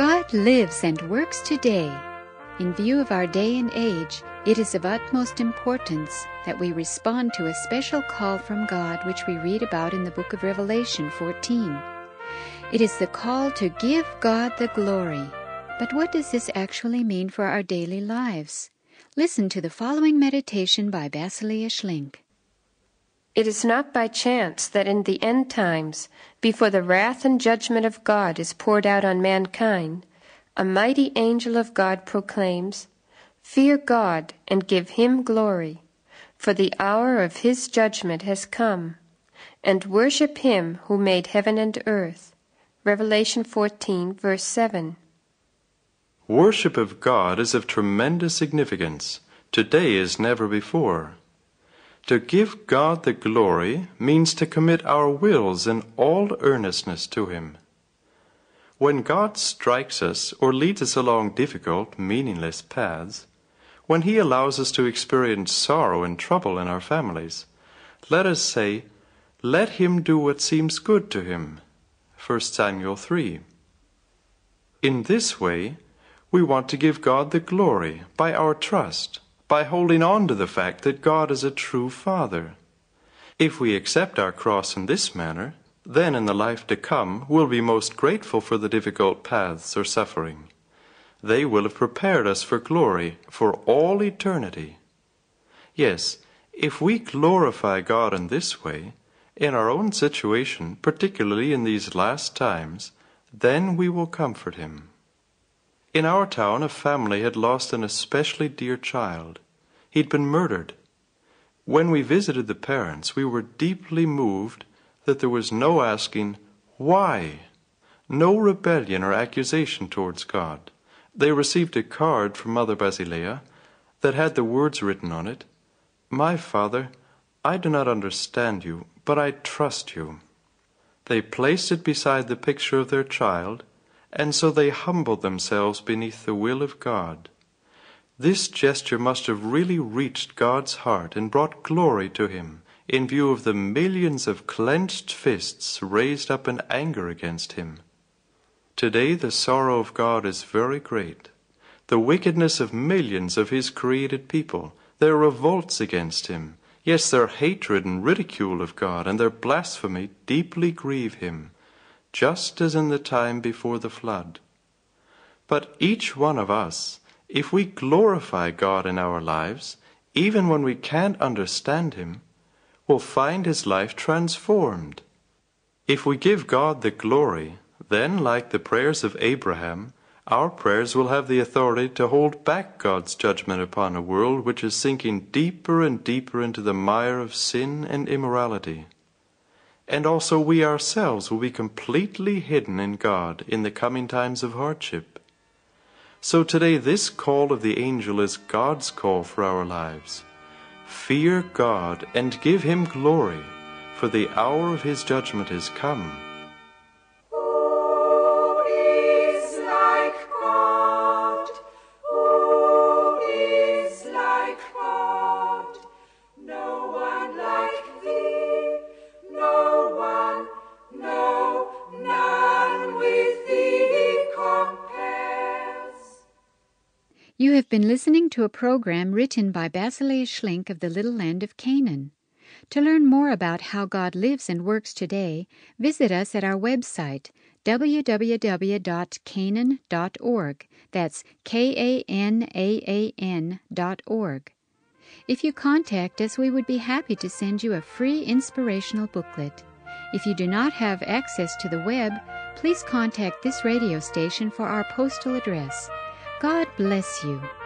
God lives and works today. In view of our day and age, it is of utmost importance that we respond to a special call from God which we read about in the book of Revelation 14. It is the call to give God the glory. But what does this actually mean for our daily lives? Listen to the following meditation by Basilea Schlink. It is not by chance that in the end times, before the wrath and judgment of God is poured out on mankind, a mighty angel of God proclaims, Fear God and give him glory, for the hour of his judgment has come, and worship him who made heaven and earth. Revelation 14, verse 7. Worship of God is of tremendous significance, today as never before. To give God the glory means to commit our wills in all earnestness to Him. When God strikes us or leads us along difficult, meaningless paths, when He allows us to experience sorrow and trouble in our families, let us say, Let Him do what seems good to Him. 1 Samuel 3. In this way, we want to give God the glory by our trust, by holding on to the fact that God is a true Father. If we accept our cross in this manner, then in the life to come we'll be most grateful for the difficult paths or suffering. They will have prepared us for glory for all eternity. Yes, if we glorify God in this way, in our own situation, particularly in these last times, then we will comfort Him. In our town, a family had lost an especially dear child. He'd been murdered. When we visited the parents, we were deeply moved that there was no asking, Why? No rebellion or accusation towards God. They received a card from Mother Basilea that had the words written on it My Father, I do not understand you, but I trust you. They placed it beside the picture of their child, and so they humbled themselves beneath the will of God. This gesture must have really reached God's heart and brought glory to Him in view of the millions of clenched fists raised up in anger against Him. Today the sorrow of God is very great. The wickedness of millions of His created people, their revolts against Him, yes, their hatred and ridicule of God, and their blasphemy deeply grieve Him just as in the time before the flood. But each one of us, if we glorify God in our lives, even when we can't understand Him, will find His life transformed. If we give God the glory, then, like the prayers of Abraham, our prayers will have the authority to hold back God's judgment upon a world which is sinking deeper and deeper into the mire of sin and immorality and also we ourselves will be completely hidden in God in the coming times of hardship. So today, this call of the angel is God's call for our lives. Fear God and give Him glory, for the hour of His judgment has come. You have been listening to a program written by Basilea Schlink of the Little Land of Canaan. To learn more about how God lives and works today, visit us at our website www.kanaan.org. That's K A N A A N dot org. If you contact us, we would be happy to send you a free inspirational booklet. If you do not have access to the web, please contact this radio station for our postal address. God bless you.